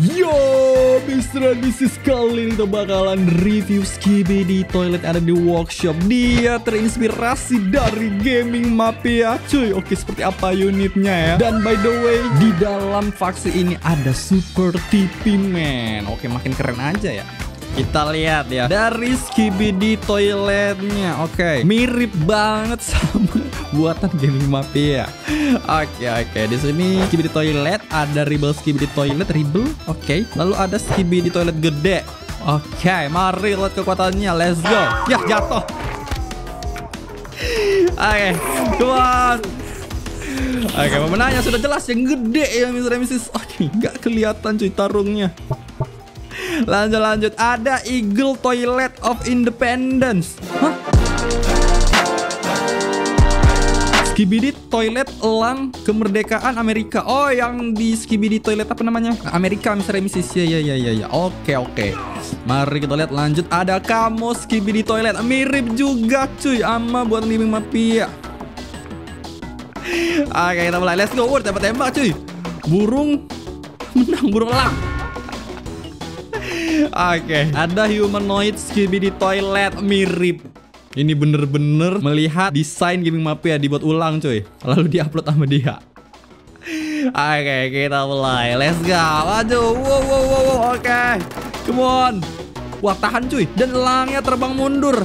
Yo, Mr. and Mrs. Kali ini bakalan review Skibidi toilet ada di workshop Dia terinspirasi dari gaming Mafia Cuy, oke seperti apa unitnya ya Dan by the way, di dalam faksi ini ada Super TP Man Oke, makin keren aja ya kita lihat ya dari Skibidi toiletnya. Oke, mirip banget sama buatan gaming mafia. Oke, oke. Di sini Skibidi toilet ada Ribble Skibidi toilet Ribble. Oke, lalu ada Skibidi toilet gede. Oke, mari lihat kekuatannya. Let's go. Ya, jatuh. Oke, on. Oke, pemenangnya sudah jelas yang gede ya Mr. Mrs. Oke, nggak kelihatan cuy tarungnya. Lanjut lanjut ada Eagle Toilet of Independence. Hah? Skibidi Toilet Elang Kemerdekaan Amerika. Oh, yang di Skibidi Toilet apa namanya? Amerika, Mr. Mrs. Ya, ya, ya, ya, ya. Oke, oke. Mari kita lihat lanjut. Ada kamu Skibidi Toilet. Mirip juga, cuy. Ama buat living mafia. Oke, kita mulai. Let's go. Word, tembak-tembak, cuy. Burung menang, burung elang. Oke, ada humanoid Skibidi Toilet mirip. Ini bener-bener melihat desain gaming mafia dibuat ulang cuy. Lalu diupload sama dia. Oke kita mulai. Let's go. Maju Wow wow wow, wow. Oke. Come on. Wah tahan cuy. Dan elangnya terbang mundur.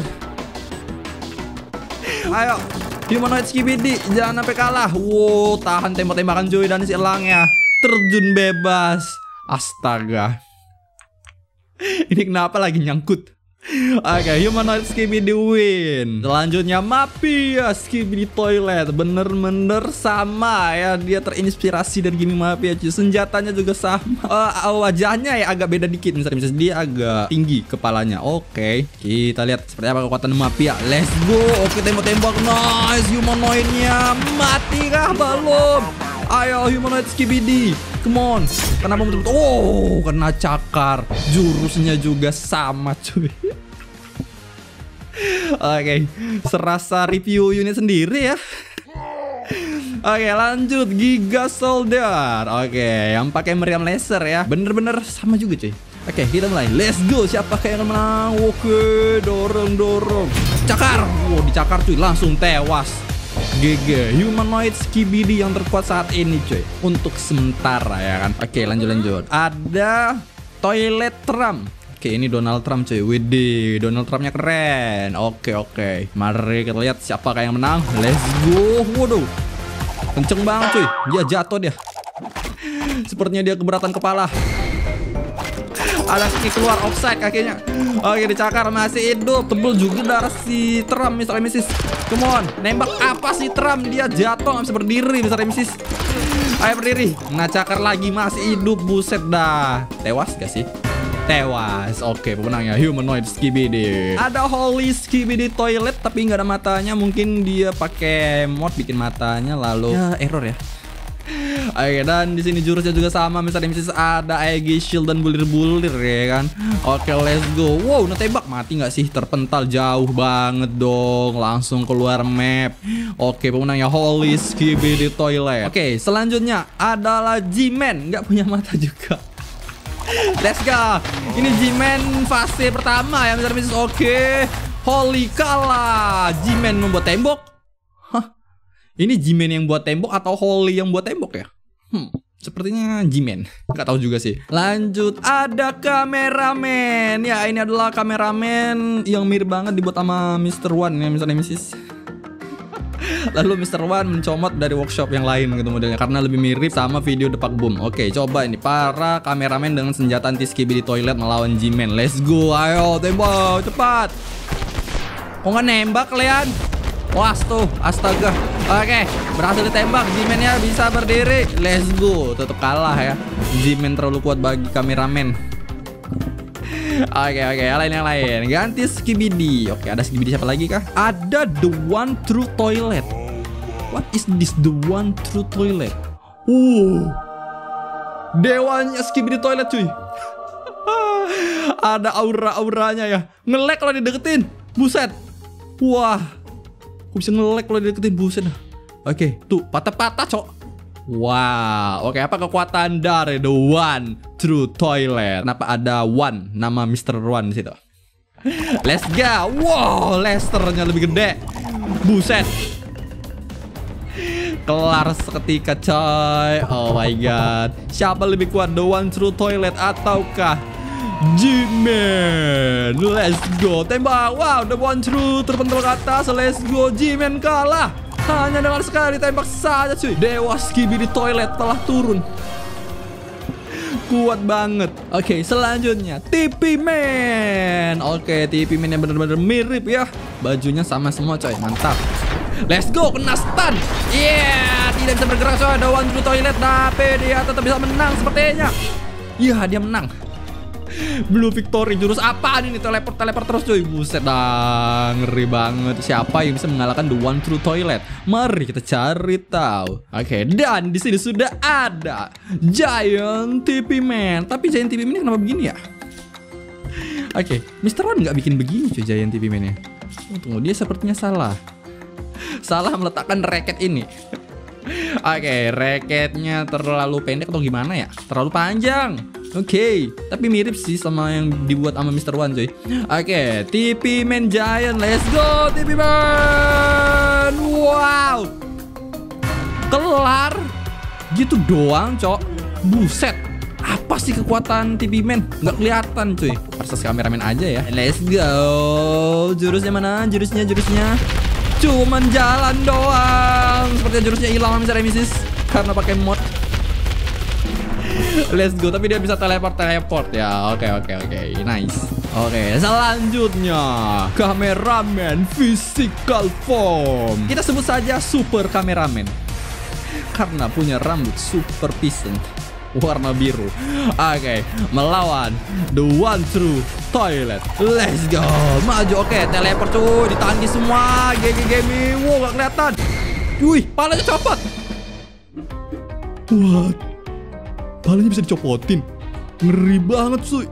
Ayo. Humanoid Skibidi Jangan sampai kalah. Wow tahan tembak-tembakan cuy Dan si elangnya Terjun bebas. Astaga Ini kenapa lagi nyangkut Oke, okay, humanoid Skibidi win. Selanjutnya Mafia Skibidi Toilet. Bener-bener sama ya. Dia terinspirasi dari gaming Mafia. Senjatanya juga sama. Uh, wajahnya ya agak beda dikit. Misalnya, misalnya dia agak tinggi kepalanya. Oke, okay. kita lihat seperti apa kekuatan Mafia. Let's go. Oke, okay, tembak-tembak. Nice. Humanoidnya mati kah belum? Ayo humanoid Skibidi. Come on. Kenapa betul-betul? Oh, kena cakar. Jurusnya juga sama, cuy. Oke, okay. serasa review unit sendiri ya. Oke lanjut Giga Soldier Oke yang pakai meriam laser ya Bener-bener sama juga cuy Oke kita mulai Let's go Siapa yang akan menang Oke dorong dorong Cakar Wow dicakar cuy langsung tewas GG Humanoid Skibidi yang terkuat saat ini cuy. Untuk sementara ya kan? Oke lanjut lanjut. Ada Toilet Tram. Oke ini Donald Trump cuy. Widih Donald Trumpnya keren. Oke oke. Mari kita lihat siapa yang menang. Let's go. Waduh. Kenceng banget cuy. Dia jatuh dia. Sepertinya dia keberatan kepala. Ada kaki keluar offside kakinya. Oke dicakar masih hidup. Tebel juga darah si Trump misalnya misis Come on Nembak apa sih Trump Dia jatuh gak bisa berdiri misalnya misis Ayo berdiri Nah cakar lagi masih hidup Buset dah Tewas gak sih tewas. Oke, pemenangnya humanoid Skibidi. Ada Holy Skibidi toilet tapi nggak ada matanya. Mungkin dia pakai mod bikin matanya lalu ya error ya. Oke dan di sini jurusnya juga sama misalnya misalnya ada Aegi Shield dan bulir-bulir ya kan. Oke let's go. Wow, tembak mati nggak sih? Terpental jauh banget dong. Langsung keluar map. Oke pemenangnya Holy Skibidi Toilet. Oke selanjutnya adalah G-Man nggak punya mata juga. Let's go. Ini G-Man fase pertama ya Mr. Mrs. Oke. Holy kala. G-Man membuat tembok. Ini G-Man yang buat tembok atau Holy yang buat tembok ya? Hmm. Sepertinya G-Man Gak tahu juga sih Lanjut Ada kameramen Ya ini adalah kameramen Yang mirip banget dibuat sama Mr. One ya Mr. Mrs. Lalu Mr. One mencomot dari workshop yang lain gitu modelnya karena lebih mirip sama video Depak Boom. Oke, coba ini para kameramen dengan senjata anti skibi di toilet melawan G-Man. Let's go, ayo tembak cepat. Kok nggak nembak kalian? Was tuh, astaga. Oke, berhasil ditembak. G-Man-nya bisa berdiri. Let's go. Tetap kalah ya. G-Man terlalu kuat bagi kameramen. Oke oke, yang lain yang lain. Ganti Skibidi. Oke, ada Skibidi siapa lagi kah? Ada The One True Toilet. What is this The One True Toilet? Uh. Dewanya Skibidi Toilet cuy. ada aura-auranya ya. Ngelek kalau dideketin. Buset. Wah. Aku bisa ngelek kalau dideketin buset dah. Oke, tuh patah-patah, Cok. Wow, oke apa kekuatan dari The One True Toilet? Kenapa ada One nama Mr. One di situ? Let's go. Wow, Lesternya lebih gede. Buset. Kelar seketika coy. Oh my god. Siapa lebih kuat The One True Toilet ataukah G-Man Let's go Tembak Wow The One True terpental ke atas Let's go G-Man kalah Hanya dengan sekali tembak saja cuy Dewa Skibidi Toilet telah turun kuat banget. Oke, okay, selanjutnya TP Man. Oke, okay, TP Man yang bener-bener mirip ya. Bajunya sama semua coy, mantap. Let's go, kena stun. Yeah, tidak bisa bergerak coy. Ada one to toilet, tapi dia tetap bisa menang sepertinya. Iya, yeah, dia menang. Blue Victory jurus apa ini? Teleport teleport terus cuy. Buset dah ngeri banget. Siapa yang bisa mengalahkan the one true toilet? Mari kita cari tahu. Oke okay, dan di sini sudah ada Giant TP Man. Tapi Giant TP Man ini kenapa begini ya? Oke okay, Mr. One nggak bikin begini cuy Giant TP Man oh, tunggu dia sepertinya salah. Salah meletakkan racket ini. Oke, okay, raketnya terlalu pendek atau gimana ya? Terlalu panjang. Oke, okay, tapi mirip sih sama yang dibuat sama Mr. One cuy. Oke, okay, TP Man Giant, let's go TP Man. Wow. Kelar. Gitu doang, cok. Buset. Apa sih kekuatan TP Man? Nggak kelihatan cuy. Versus kameramen aja ya. Let's go. Jurusnya mana? Jurusnya, jurusnya. Cuman jalan doang. Sepertinya jurusnya hilang misalnya misis karena pakai mod. Let's go. Tapi dia bisa teleport teleport ya. Oke okay, oke okay, oke. Okay. Nice. Oke, selanjutnya kameramen physical form. Kita sebut saja super kameramen karena punya rambut super peasant warna biru. Oke, okay, melawan the one true toilet. Let's go. Maju oke, okay, teleport cuy, ditangkis semua. GG gaming. Wow, gak kelihatan. Wih, palanya copot. What? Palanya bisa dicopotin. Ngeri banget cuy.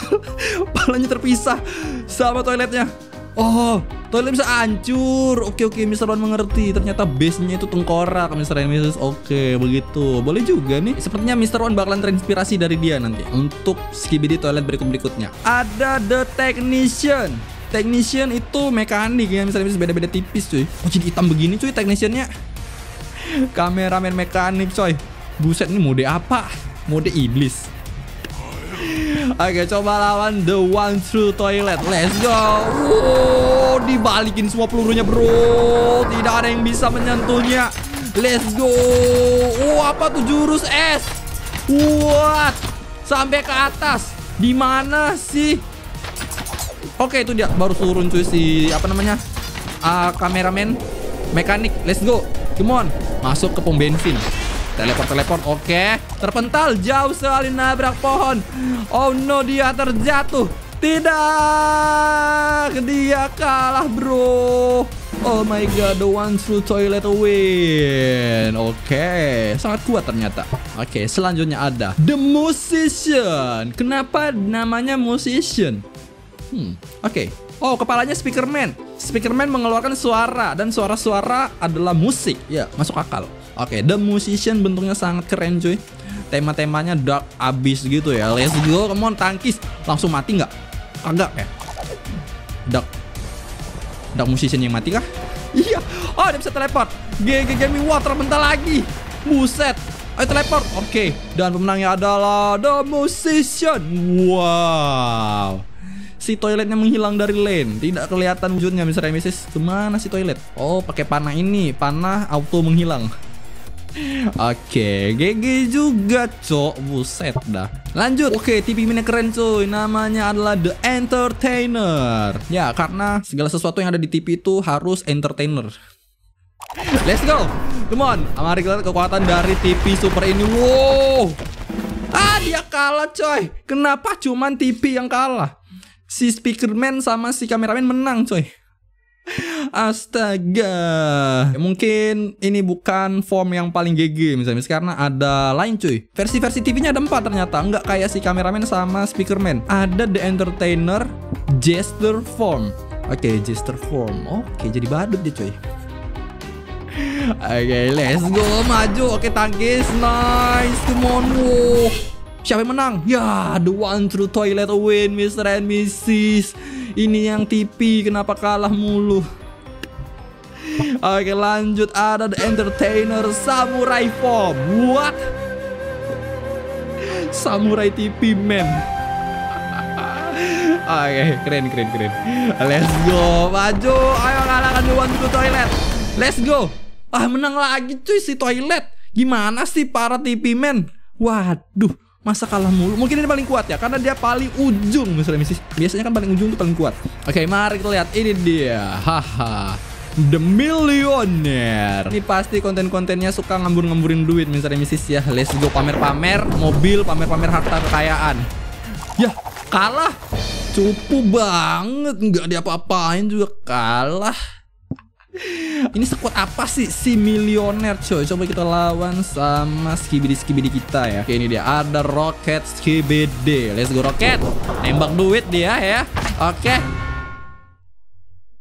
Palanya terpisah sama toiletnya. Oh toilet bisa hancur. Oke oke Mr. One mengerti. Ternyata base-nya itu tengkorak Mr. Mrs. oke begitu. Boleh juga nih. Sepertinya Mr. One bakalan terinspirasi dari dia nanti untuk skibidi toilet berikut-berikutnya ada The Technician. Technician itu mekanik ya misalnya beda-beda tipis cuy. Oh jadi hitam begini cuy techniciannya? Kameramen mekanik coy Buset ini mode apa? Mode iblis. Oke, coba lawan The One True Toilet. Let's go. Wow, dibalikin semua pelurunya, bro. Tidak ada yang bisa menyentuhnya. Let's go. Oh, apa tuh jurus es? What? Sampai ke atas. Di mana sih? Oke, itu dia baru turun cuy si apa namanya? Uh, kameramen mekanik. Let's go. Come on. Masuk ke pom bensin. Teleport, teleport. Oke. Terpental jauh sekali nabrak pohon. Oh no, dia terjatuh. Tidak. Dia kalah, bro. Oh my god, the one through toilet win. Oke, sangat kuat ternyata. Oke, selanjutnya ada The Musician. Kenapa namanya Musician? Hmm, oke. Oh, kepalanya Speakerman. Speakerman mengeluarkan suara dan suara-suara adalah musik. Ya, masuk akal. Oke, okay, The Musician bentuknya sangat keren cuy. Tema-temanya dark abis gitu ya. Let's go, come on, tangkis. Langsung mati nggak? Kagak ya? Dark Dark Musician yang mati kah? Iya. Oh, dia bisa teleport. GG Gaming Water bentar lagi. Buset. Ayo teleport. Oke. Okay. Dan pemenangnya adalah The Musician. Wow. Si toiletnya menghilang dari lane. Tidak kelihatan wujudnya Mr. Mrs. Ke mana si toilet? Oh, pakai panah ini. Panah auto menghilang. Oke, GG juga, cok. Buset dah. Lanjut. Oke, TV mini keren, cuy. Namanya adalah The Entertainer. Ya, karena segala sesuatu yang ada di TV itu harus entertainer. Let's go. Come on. Mari kita kekuatan dari TV super ini. Wow. Ah, dia kalah, coy. Kenapa cuman TV yang kalah? Si Speakerman sama si kameramen menang, coy. Astaga. Ya, mungkin ini bukan form yang paling GG misalnya karena ada lain cuy. Versi-versi TV-nya ada empat ternyata. Nggak kayak si kameramen sama speakerman. Ada The Entertainer Jester Form. Oke, okay, Jester Form. Oke, okay, jadi badut dia cuy. Oke, let's go. Maju. Oke, tangkis. Nice. Come on. Wow. Siapa yang menang? Ya, the one through toilet win, Mr. and Mrs. Ini yang TV, kenapa kalah mulu? Oke, lanjut. Ada the entertainer Samurai Form. What? Samurai TV man. Oke, keren, keren, keren. Let's go. Maju. Ayo kalahkan the one through toilet. Let's go. Ah, menang lagi cuy si toilet. Gimana sih para TV man? Waduh, masa kalah mulu? Mungkin ini paling kuat ya, karena dia paling ujung misalnya misis. Biasanya kan paling ujung itu paling kuat. Oke, mari kita lihat. Ini dia. Haha. The Millionaire. Ini pasti konten-kontennya suka ngambur-ngamburin duit misalnya misis ya. Let's go pamer-pamer mobil, pamer-pamer harta kekayaan. Ya, kalah. Cupu banget, nggak diapa-apain juga kalah. Ini sekuat apa sih si milioner coy? Coba kita lawan sama skibidi-skibidi kita ya. Oke ini dia. Ada roket skibidi. Let's go roket. Nembak duit dia ya. Oke.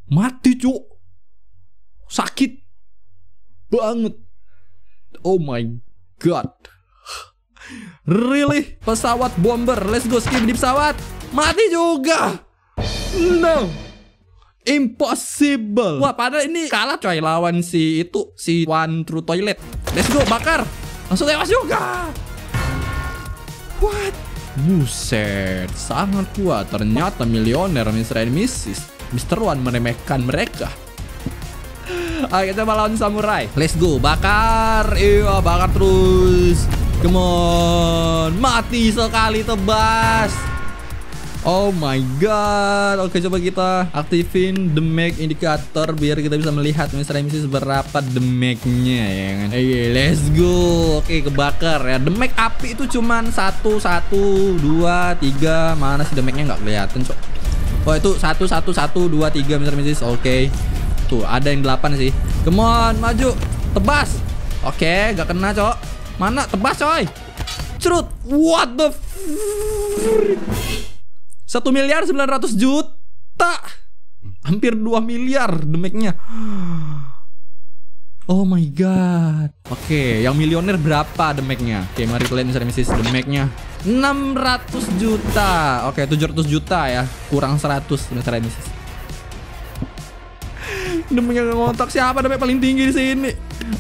Mati cuk. Sakit Banget. Oh my god. Really? Pesawat bomber. Let's go skibidi pesawat. Mati juga. No Impossible. Wah, padahal ini kalah coy lawan si itu si One True Toilet. Let's go bakar. Langsung tewas juga. What? Buset, sangat kuat. Ternyata milioner Mr. and Mrs. Mr. One meremehkan mereka. Ayo kita lawan samurai. Let's go, bakar. Iya, bakar terus. Come on, mati sekali tebas. Oh my god. Oke, coba kita aktifin the mag indicator biar kita bisa melihat misalnya misi seberapa the mag-nya ya kan. Oke, let's go. Oke, kebakar ya. The mag api itu cuman satu, satu, dua, tiga. Mana sih the mag-nya nggak kelihatan, cok. Oh, itu satu, satu, satu, dua, tiga misalnya misi. Oke. Tuh, ada yang delapan sih. Come on, maju. Tebas. Oke, gak kena, cok. Mana? Tebas, coy. Cerut. What the satu miliar 900 juta. Hampir 2 miliar demeknya. Oh my god. Oke, yang milioner berapa demeknya? Oke, mari kita lihat misalnya misis demeknya. 600 juta. Oke, 700 juta ya. Kurang 100 misalnya misis. Demeknya ngontak siapa demek paling tinggi di sini?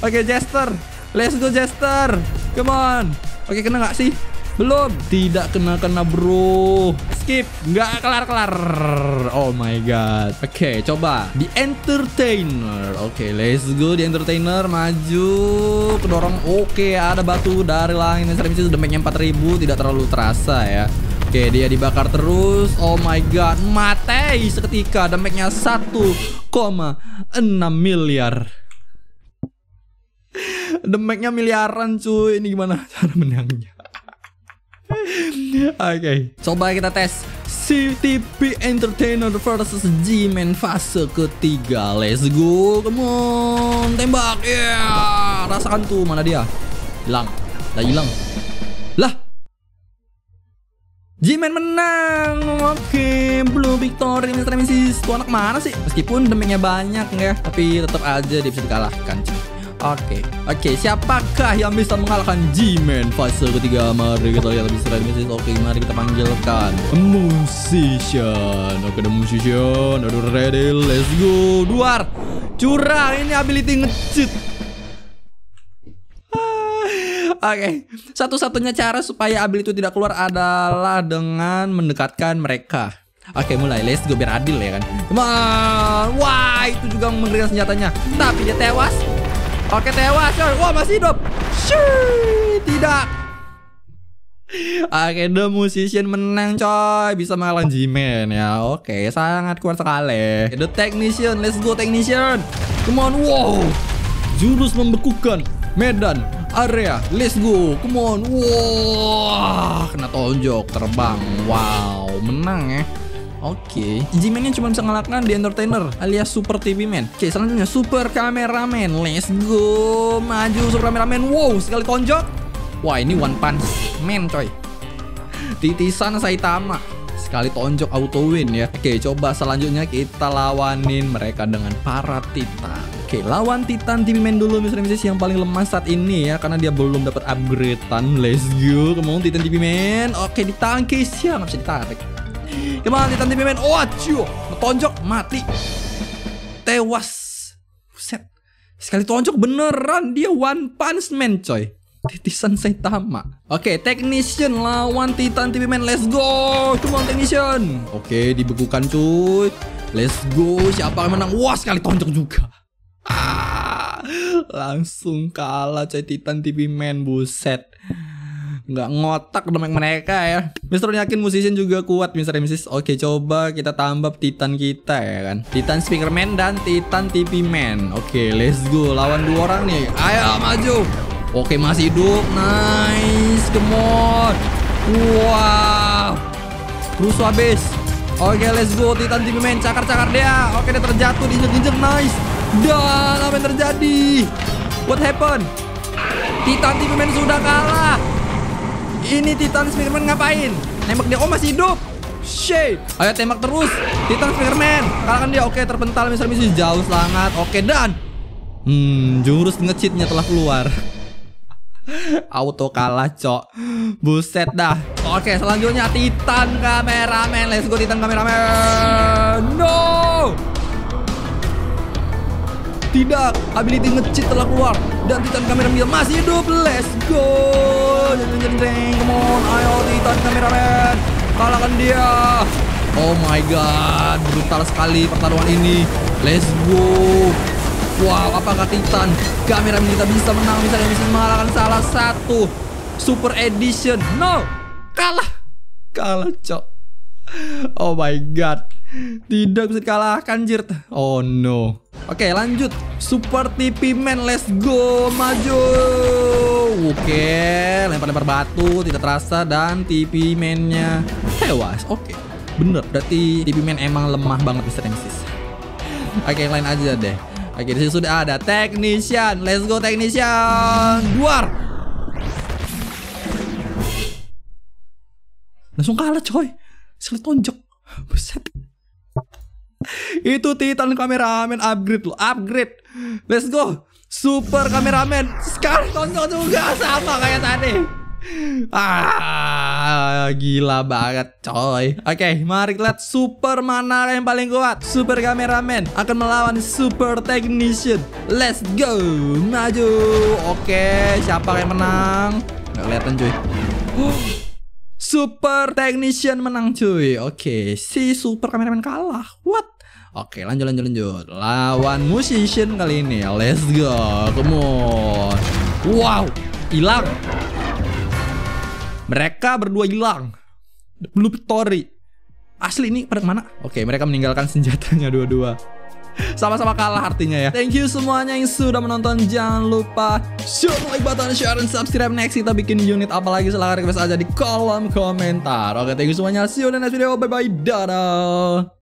Oke, Jester. Let's go Jester. Come on. Oke, kena nggak sih? Belum. Tidak kena-kena bro. Skip. Nggak kelar-kelar. Oh my god. Oke, okay, coba. Di entertainer. Oke, okay, let's go. Di entertainer. Maju. Kedorong. Oke, okay, ada batu dari langit. Servis damage-nya 4000. Tidak terlalu terasa ya. Oke, dia dibakar terus. Oh my god, mati seketika. Damage-nya 1,6 miliar. Damage-nya miliaran cuy. Ini gimana cara menangnya? Oke, okay. coba kita tes CTP Entertainer versus G-Man fase ketiga. Let's go, come on, tembak, ya, yeah. rasakan tuh mana dia, hilang, lah hilang, lah. G-Man menang, oke, okay. blue victory Mr. Mrs. Tuh anak mana sih? Meskipun demiknya banyak ya, tapi tetap aja dia bisa dikalahkan. Oke, okay. oke. Okay, siapakah yang bisa mengalahkan G-Man fase ketiga? Mari kita lihat lebih seru Oke, okay, mari kita panggilkan musician. Oke, okay, the musician. Aduh, ready. Let's go. Duar. Curang ini ability ngecut. Oke, okay. satu-satunya cara supaya ability itu tidak keluar adalah dengan mendekatkan mereka. Oke, mulai. Let's go biar adil ya kan. Come on. Wah, itu juga mengerikan senjatanya. Tapi dia tewas. Oke tewas. Wah masih hidup. Shhh, tidak. Oke, The Musician menang coy. Bisa mengalahkan G-Man ya. Oke, sangat kuat sekali. The Technician, let's go Technician. Come on, wow. Jurus membekukan Medan, area, let's go. Come on, wow. Kena tonjok, terbang. Wow, menang ya Oke, okay. G-Man cuma bisa ngalahkan di entertainer alias Super TV Man. Oke, okay, selanjutnya Super Kameraman. Let's go. Maju Super Kameraman. Wow, sekali tonjok. Wah, ini One Punch Man, coy. Titisan Saitama. Sekali tonjok auto win ya. Oke, coba selanjutnya kita lawanin mereka dengan para Titan. Oke, lawan Titan TV Man dulu Mr. Mrs yang paling lemah saat ini ya karena dia belum dapat upgradean. Let's go. Kemauan Titan TV Man. Oke, ditangkis ya, nggak bisa ditarik. Ke mana Titan TV Man? Oh, cuy. Tonjok mati. Tewas. Buset. Sekali tonjok beneran dia one punch man, coy. Titisan Saitama. Oke, Technician lawan Titan TV Man. Let's go. Come on Technician. Oke, dibekukan cuy. Let's go. Siapa yang menang? Wah, sekali tonjok juga. Ah, langsung kalah coy Titan TV Man buset nggak ngotak demi mereka ya. Mister yakin musician juga kuat Mister Mrs Oke coba kita tambah Titan kita ya kan. Titan Speakerman dan Titan TV Man. Oke let's go. Lawan dua orang nih. Ayo maju. Oke masih hidup. Nice. Come on. Wow. Rusuh habis. Oke let's go. Titan TV Man Cakar-cakar dia. Oke dia terjatuh Diinjek-injek. Nice. Dan apa yang terjadi? What happened? Titan TV Man sudah kalah Ini Titan Spiderman ngapain? Nembak dia Oh masih hidup. Shit. Ayo tembak terus. Titan Spiderman. Kalahkan dia. Oke terpental. Mr. Mrs Jauh sangat Oke dan. Hmm jurus ngecitnya telah keluar. Auto kalah cok. Buset dah. Oke selanjutnya Titan kameramen. Let's go Titan kameramen. No Tidak Ability ngecheat telah keluar. Dan Titan kameramen masih hidup. Let's go. Jeng jeng jeng Come on Ayo Titan kameramen Kalahkan dia. Oh my god Brutal sekali pertarungan ini. Let's go. Wow, apakah Titan kameramen kita bisa menang? Misalnya bisa mengalahkan salah satu Super Edition? No, kalah, kalah cok. Oh my god, tidak bisa dikalahkan Jirt. Oh no. Oke lanjut. Super TP Man Let's go. Maju. Oke Lempar-lempar batu Tidak terasa Dan TP Man-nya Tewas. Oke Bener. Berarti TP Man emang lemah banget Mr. Nemesis. Oke yang lain aja deh. Oke di sini sudah ada Technician. Let's go Technician. Duar. Langsung kalah coy. Sekali tonjok. Buset Itu Titan kameramen upgrade lo Upgrade. Let's go. Super kameramen. Sekali tonjok juga Sama kayak tadi. Ah, gila banget coy. Oke, mari kita lihat super mana yang paling kuat. Super kameramen akan melawan super technician. Let's go. Maju. Oke, siapa yang menang? Gak kelihatan cuy Super technician menang cuy Oke, si super kameramen kalah What? Oke, lanjut lanjut lanjut. Lawan musician kali ini. Let's go. Come on. Wow, hilang. Mereka berdua hilang. Blue Victory. Asli ini pada mana? Oke, mereka meninggalkan senjatanya dua-dua. Sama-sama kalah artinya ya. Thank you semuanya yang sudah menonton. Jangan lupa share like button, share dan subscribe. Next kita bikin unit apa lagi silahkan request aja di kolom komentar. Oke, thank you semuanya. See you in the next video. Bye bye. Dadah.